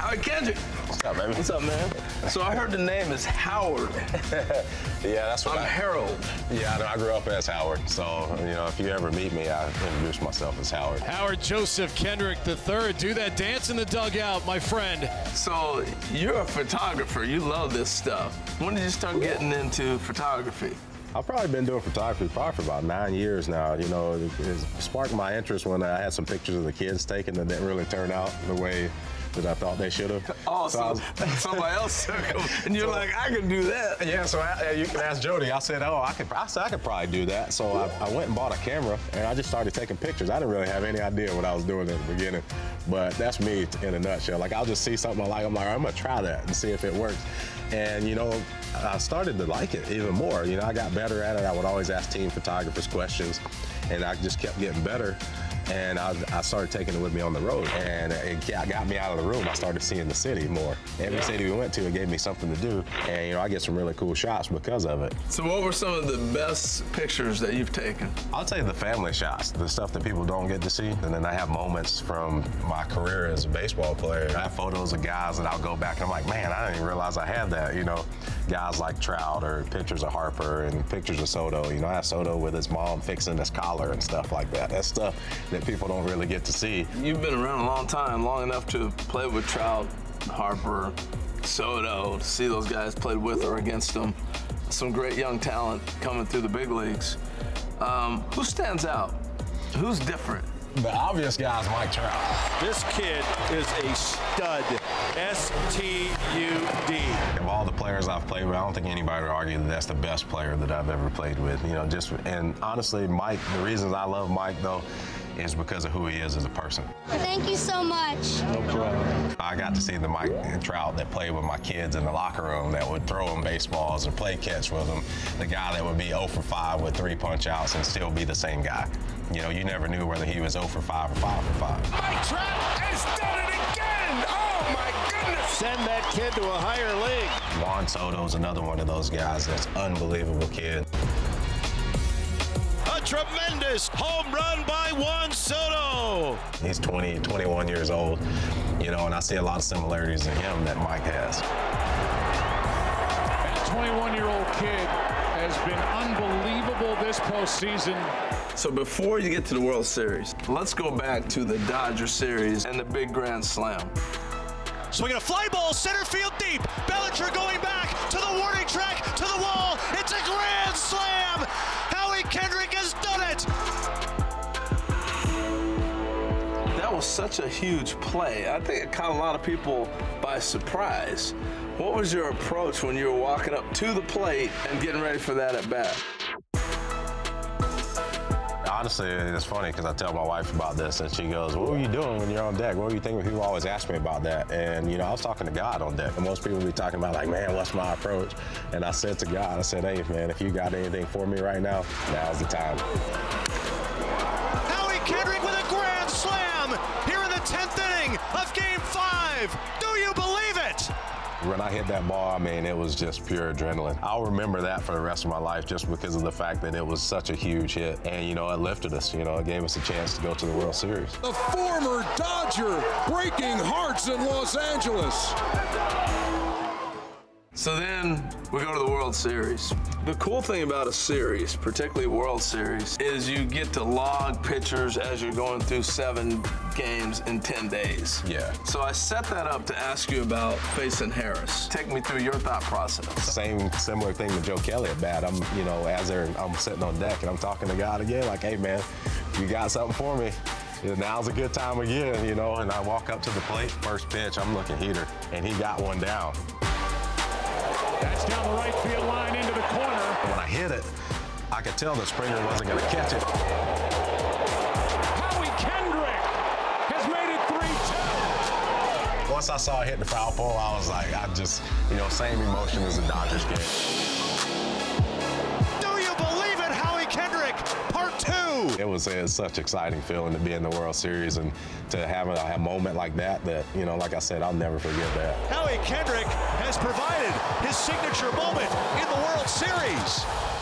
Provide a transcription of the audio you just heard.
Howard Kendrick. What's up, baby? What's up, man? So I heard the name is Howard. yeah, that's what I'm I, Harold. Yeah, I, I grew up as Howard. So, you know, if you ever meet me, I introduce myself as Howard. Howard Joseph Kendrick III. Do that dance in the dugout, my friend. So you're a photographer. You love this stuff. When did you start getting into photography? I've probably been doing photography probably for about nine years now. You know, it, it sparked my interest when I had some pictures of the kids taken that didn't really turn out the way that I thought they should have. Oh, so, so was, somebody else took them, and you're so, like, I can do that. Yeah, so I, you can ask Jody. I said, oh, I could, I said I could probably do that. So I, I, went and bought a camera, and I just started taking pictures. I didn't really have any idea what I was doing at the beginning, but that's me in a nutshell. Like I'll just see something I like, I'm like, I'm gonna try that and see if it works. And you know, I started to like it even more. You know, I got better at it. I would always ask team photographers questions, and I just kept getting better and I, I, started taking it with me on the road, and it got me out of the room. I started seeing the city more. Every yeah. city we went to, it gave me something to do, and you know, I get some really cool shots because of it. So, what were some of the best pictures that you've taken? I'll tell you the family shots, the stuff that people don't get to see, and then I have moments from my career as a baseball player. I have photos of guys that I'll go back and I'm like, man, I didn't even realize I had that. You know, guys like Trout or pictures of Harper and pictures of Soto. You know, I have Soto with his mom fixing his collar and stuff like that. That's stuff that people don't really get to see. You've been around a long time, long enough to play with Trout, Harper, Soto, to see those guys played with or against them. Some great young talent coming through the big leagues. Um, who stands out? Who's different? The obvious guy is Mike Trout. This kid is a stud. S-T-U-D. Of all the players I've played with, I don't think anybody would argue that that's the best player that I've ever played with. You know, just and honestly, Mike. The reasons I love Mike though is because of who he is as a person. Thank you so much. No problem. I got to see the Mike Trout that played with my kids in the locker room that would throw them baseballs or play catch with them. The guy that would be 0 for 5 with three punch outs and still be the same guy. You know, you never knew whether he was 0 for 5 or 5 for 5. Mike Trout has done it again! Oh my goodness! Send that kid to a higher league. Juan Soto's another one of those guys that's unbelievable kid. A tremendous home run by Juan Soto. He's 20, 21 years old, you know, and I see a lot of similarities in him that Mike has. That 21-year-old kid has been unbelievable this postseason. So before you get to the World Series, let's go back to the Dodger Series and the big Grand Slam. Swinging a fly ball, center field deep. Bellinger going back to the warning track, to the wall. It's a grand slam. Howie Kendrick has done such a huge play. I think it caught a lot of people by surprise. What was your approach when you were walking up to the plate and getting ready for that at bat? honestly, it's funny because I tell my wife about this, and she goes, "What were you doing when you're on deck? What were you thinking?" People always ask me about that, and you know, I was talking to God on deck, and most people be talking about like, "Man, what's my approach?" And I said to God, I said, "Hey, man, if you got anything for me right now, now's the time." 10th inning of Game Five. Do you believe it? When I hit that ball, I mean, it was just pure adrenaline. I'll remember that for the rest of my life just because of the fact that it was such a huge hit. And, you know, it lifted us, you know, it gave us a chance to go to the World Series. The former Dodger breaking hearts in Los Angeles. So then we go to the World Series. The cool thing about a series, particularly World Series, is you get to log pictures as you're going through seven games in 10 days. Yeah. So I set that up to ask you about facing Harris. Take me through your thought process. Same similar thing with Joe Kelly at bat. I'm, you know, as they're, I'm sitting on deck and I'm talking to God again, like, hey man, you got something for me now's a good time again, you know, and I walk up to the plate, first pitch, I'm looking heater, and he got one down. That's down the right field line into the corner. When I hit it, I could tell that Springer wasn't going to catch it. Howie Kendrick has made it 3-2. Once I saw it hit the foul pole, I was like, I just, you know, same emotion as the Dodgers game. Was uh, such exciting feeling to be in the World Series and to have a, a, moment like that that, you know, like I said, I'll never forget that. Howie Kendrick has provided his signature moment in the World Series.